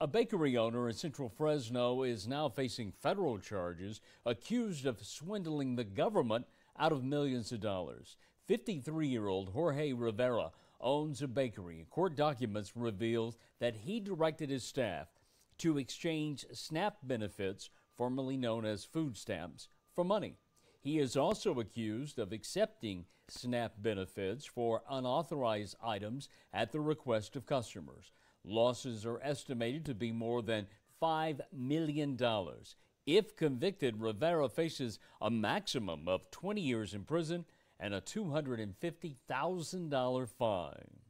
A bakery owner in central Fresno is now facing federal charges accused of swindling the government out of millions of dollars. 53 year old Jorge Rivera owns a bakery. Court documents reveal that he directed his staff to exchange SNAP benefits, formerly known as food stamps, for money. He is also accused of accepting SNAP benefits for unauthorized items at the request of customers. Losses are estimated to be more than $5 million. If convicted, Rivera faces a maximum of 20 years in prison and a $250,000 fine.